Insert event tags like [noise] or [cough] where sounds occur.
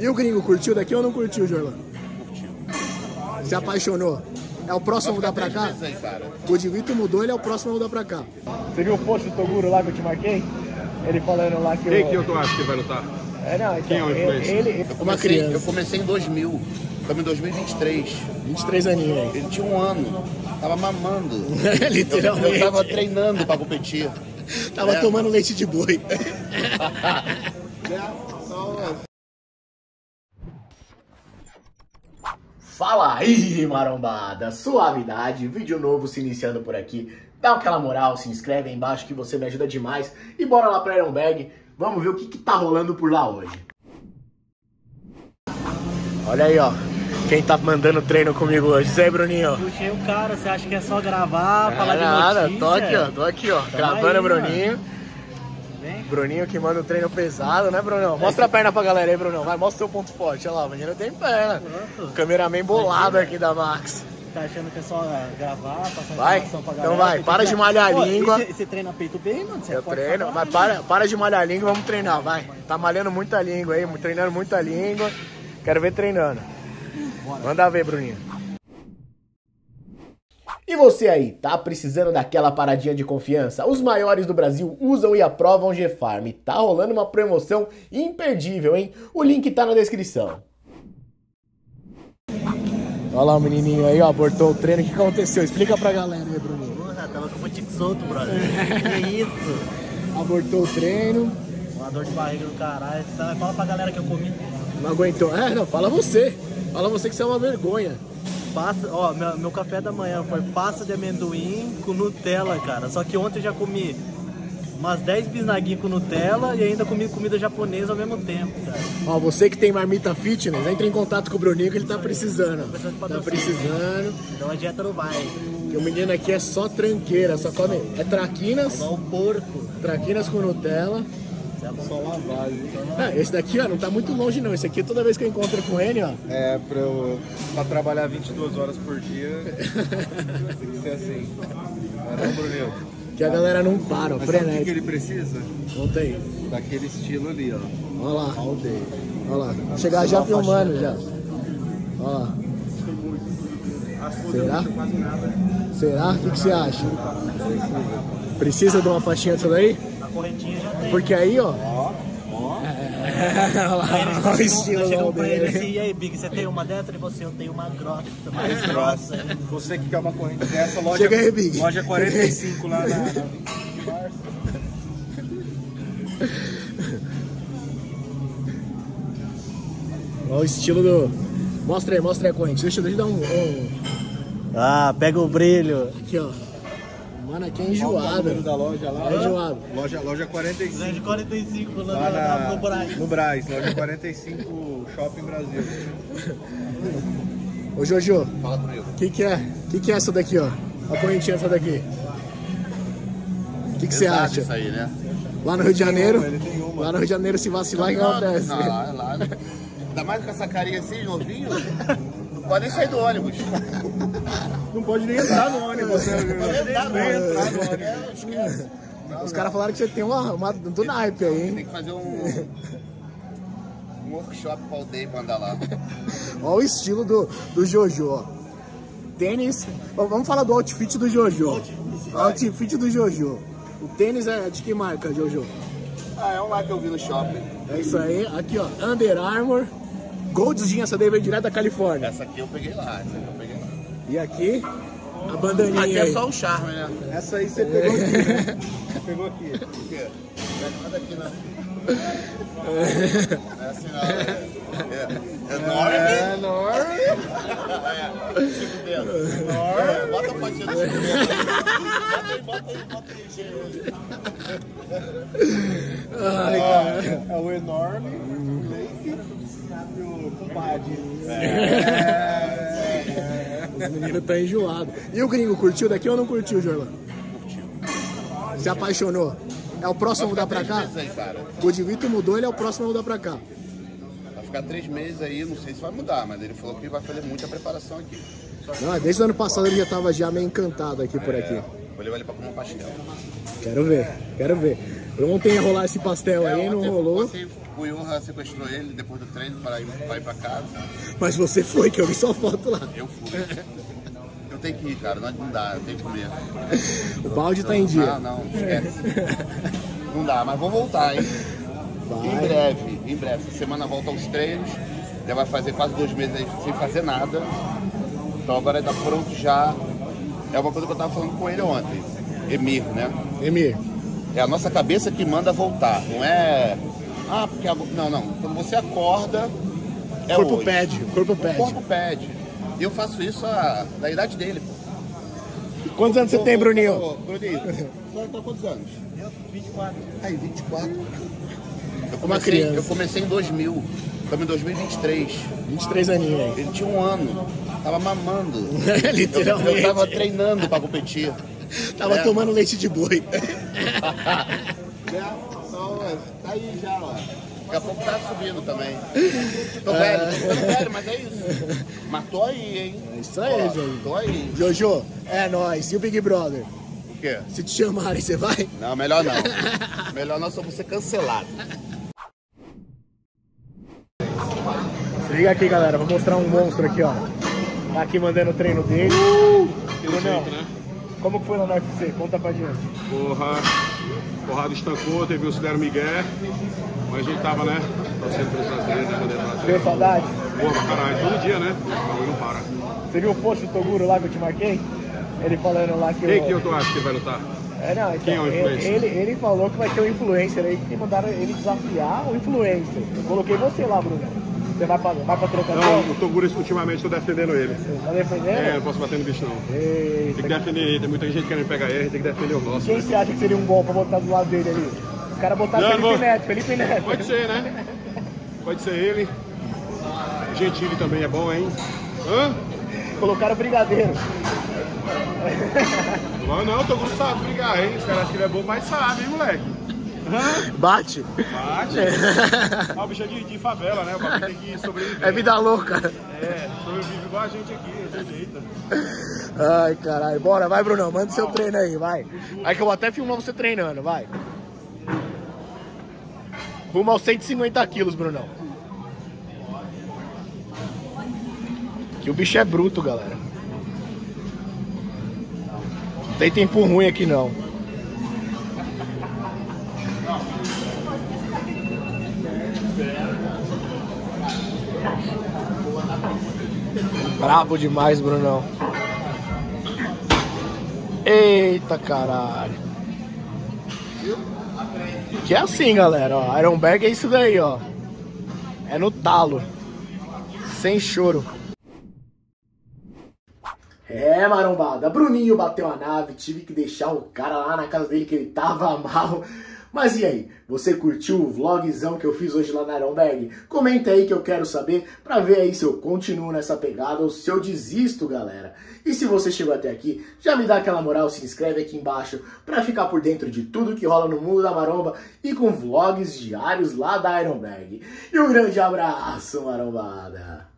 E o gringo curtiu daqui ou não curtiu, Jorlan? Curtiu. Se apaixonou? É o próximo a mudar pra cá? Aí, cara. O Divito mudou, ele é o próximo a mudar pra cá. Você viu o post do Toguro lá que eu te marquei? Ele falando lá que Quem que eu tô acho que vai lutar? É, não, então, Quem é o influencer? ele, ele Eu comecei, criança, eu comecei em 2000. Estamos em 2023. 23 aninhos aí. Ele tinha um ano. Tava mamando. [laughs] Literalmente. Eu tava treinando pra competir. Tava É. tomando leite de boi. [laughs] Fala aí, marombada! Suavidade, vídeo novo se iniciando por aqui. Dá aquela moral, se inscreve aí embaixo que você me ajuda demais. E bora lá pra Ironbag, vamos ver o que, que tá rolando por lá hoje. Olha aí, ó. Quem tá mandando treino comigo hoje? Zé Bruninho. Puxei o cara, você acha que é só gravar, falar de nada, notícia? tô aqui, ó, tô aqui, ó, gravando aí, o Bruninho. Vem. Bruninho que manda o treino pesado, né, Brunão? Mostra a perna pra galera aí, Brunão. Vai, mostra o seu ponto forte. Olha lá, o menino tem perna. Pronto. Cameraman bolado aqui da Max. Tá achando que é só gravar, passar Vai, informação pra então galera? vai, Você para de malhar a língua. Você, treina peito bem, mano? Você é Eu treino, mas caralho. para, para de malhar a língua, vamos treinar, vai. Tá malhando muita língua aí, treinando muita língua. Quero ver treinando. Manda ver, Bruninho. E você aí, tá precisando daquela paradinha de confiança? Os maiores do Brasil usam e aprovam G-Farm. Tá rolando uma promoção imperdível, hein? O link tá na descrição. Olha lá o menininho aí, ó, abortou o treino. O que aconteceu? Explica pra galera aí, Bruninho. Porra, tava com o botico solto, brother. que [laughs] isso? Abortou o treino, Uma dor de barriga do caralho. Fala pra galera que eu comi. não aguentou. É, não, fala você. Fala você que você é uma vergonha. Passa, ó, meu, meu café da manhã foi pasta de amendoim com Nutella, cara. Só que ontem eu já comi umas 10 bisnaguinhas com Nutella e ainda comi comida japonesa ao mesmo tempo, cara. Ó, você que tem marmita fitness, entre em contato com o Bruninho que ele tá precisando. Tá patrocínio. precisando. Então a dieta não vai. O menino aqui é só tranqueira, só come. É traquinas, Igual o porco. traquinas com Nutella. Só lavagem. Ah, esse daqui, ó, não tá muito longe não. Esse aqui, toda vez que eu encontro com ele, ó. É, pra, eu, pra trabalhar 22 horas por dia, [laughs] tem que ser assim. Não Brunel? Que a galera não para, ó, Mas sabe o que, frenético. ele precisa? Conta aí. Daquele estilo ali, ó. Olha lá, olha lá. Chegar já filmando já. Olha lá. Será? Será? O que, que você acha? Precisa de uma faixinha disso daí? Correntinha já tem. Porque aí, ó. Ó, ó. Olha lá, olha o estilo Chegou da pra ele assim, dele. e aí, Big, você tem uma dessa? Falou assim, eu tenho uma grossa, mais grossa. grossa. Você que quer uma corrente dessa, loja, Chega aí, Big. loja 45 lá na, na 20 de março. Olha o estilo do. Mostra aí, mostra aí a corrente. Deixa, deixa eu dar um. um- Ah, pega o brilho. Aqui, ó. Mano, aqui é é o enjoado. número da loja lá? É enjoado. Loja, loja 45. 245 lá, Lá na, na, no Braz. no Braz, loja 45 Shopping Brasil. Ô Jojo, Fala comigo. o que, que é? O que, que é essa daqui, ó? A correntinha essa daqui. O que, que você acha? Isso aí, né? Lá no Rio de Janeiro. uma. Lá no Rio de Janeiro, se vacilar, o que Não, acontece? não, lá, lá. Ainda mais com essa carinha assim, novinho. Não pode nem sair do ônibus. Não pode nem entrar no ônibus, né? entrar no Nem ônibus. entrar no ônibus. É, esquece. Os caras falaram que você tem uma, uma do naipe aí, hein? Tem que fazer um. Um workshop pra aldeia pra andar lá. [laughs] Olha o estilo do, do Jojo, ó. Tênis. Vamos falar do outfit do Jojo. Outfit do Jojo. O tênis é de que marca, Jojo? Ah, é um lá que eu vi no shopping. É isso aí. Aqui, ó. Under Armour. Goldzinha, essa daí veio direto da Califórnia. Essa aqui eu peguei lá, essa aqui eu peguei lá. E aqui, a bandaninha Aqui é só o charme, né? Essa aí você pegou aqui, né? Você [laughs] pegou aqui. Nada aqui, não. É assim, não. É, é enorme. É, enorme. É. É, Bota a fotinha do. Bota aí, bota aí, bota aí. Chico. Ai, cara. É o enorme, o leite e o compadre. Os meninos tá enjoado. E o gringo, curtiu daqui ou não curtiu, Jorlan? Curtiu. Se apaixonou? É o próximo a mudar pra cá? aí. O Divito mudou, ele é o próximo a mudar pra cá. Ficar três meses aí, não sei se vai mudar, mas ele falou que vai fazer muita preparação aqui. Não, desde o ano passado ele já tava já meio encantado aqui por aqui. Vou levar ele pra comer um pastel. Quero ver, quero ver. Ontem ia rolar esse pastel aí, não rolou. o Johan sequestrou ele depois do treino para ir, para ir pra casa. Mas você foi, que eu vi sua foto lá. Eu fui. Eu tenho que ir, cara. Não, dá, eu tenho que comer. O balde tá em dia. Não, não, esquece. Não dá, mas vou voltar, hein? Em Vai. breve, em breve. Essa semana volta aos treinos. Já vai fazer quase dois meses aí sem fazer nada. Então agora tá pronto já. É uma coisa que eu tava falando com ele ontem. Emir, né? Emir, É a nossa cabeça que manda voltar. Não é. Ah, porque. a- Não, não. Quando você acorda. É o corpo hoje. pede, o corpo O pede. corpo pede. E eu faço isso a, da idade dele, pô. Quantos anos você tem, Bruninho? Bruninho, [laughs] você tá quantos anos? 24. Aí, 24. Eu comecei, eu comecei em 2000. Estamos em 2023. 23 aninhos aí. Ele tinha um ano. Tava mamando. [laughs] Eu, Literalmente. eu tava treinando pra competir. Tava É. tomando leite de boi. [laughs] Tá aí já, ó. Daqui a pouco tá subindo também. Tô velho, tô ficando velho, mas é isso. Mas tô aí, hein? É isso aí, Ó, gente. Tô aí. Jojo, é nóis. E o Big Brother? O quê? Se te chamarem, você vai? Não, melhor não. [laughs] Melhor não, só você cancelado. Se liga aqui, galera. Vou mostrar um monstro aqui, ó. Tá aqui mandando o treino dele. Brunão, como que foi lá no UFC? Conta pra gente. Porra, porrada estancou, teve o Cidero Miguel, mas a gente tava, né, torcendo pro brasileiro, né, bandeira Deu saudade? Porra, pra caralho, todo dia, né, o bagulho não para. Você viu o post do Toguro lá que eu te marquei? Ele falando lá que Quem o- que eu tô acho que vai lutar? É, não, então, Quem é o influencer? Ele, ele falou que vai ter um influencer aí que mandaram ele desafiar o influencer. Eu coloquei você lá, Bruno. Você vai pra, vai pra trocação? Não, o Toguro ultimamente tô defendendo ele. Tá defendendo? É, não posso bater no bicho não. Tem Eita. que defender ele, tem muita gente querendo pegar ele, tem que defender o nosso. Quem né? você acha que seria um bom pra botar do lado dele ali? Os caras botaram Felipe não. Neto, Felipe Neto. Pode ser, né? Pode ser ele. Gentili também é bom, hein? Hã? Colocaram Brigadeiro. Não, não, o Toguro sabe brigar, hein? Os caras acham que ele é bom, mas sabe, hein, moleque? Hã? Bate. Bate. Ah, o bicho é de, de favela, né? O bagulho tem que sobreviver. É vida louca. É, sobrevive igual a gente aqui, não tem jeito. Ai, caralho. Bora, vai, Brunão. Manda seu treino aí, vai. Aí que eu vou até filmar você treinando, vai. Rumo aos 150 quilos, Brunão. Que o bicho é bruto, galera. Não tem tempo ruim aqui, não. Brabo demais, Brunão. Eita caralho. Que é assim, galera, ó. Ironberg é isso daí, ó. É no talo. Sem choro. É, marombada. Bruninho bateu a nave, tive que deixar o cara lá na casa dele que ele tava [laughs] mal. Mas e aí, você curtiu o vlogzão que eu fiz hoje lá na Ironberg? Comenta aí que eu quero saber pra ver aí se eu continuo nessa pegada ou se eu desisto, galera. E se você chegou até aqui, já me dá aquela moral, se inscreve aqui embaixo pra ficar por dentro de tudo que rola no mundo da maromba e com vlogs diários lá da Ironberg. E um grande abraço, marombada!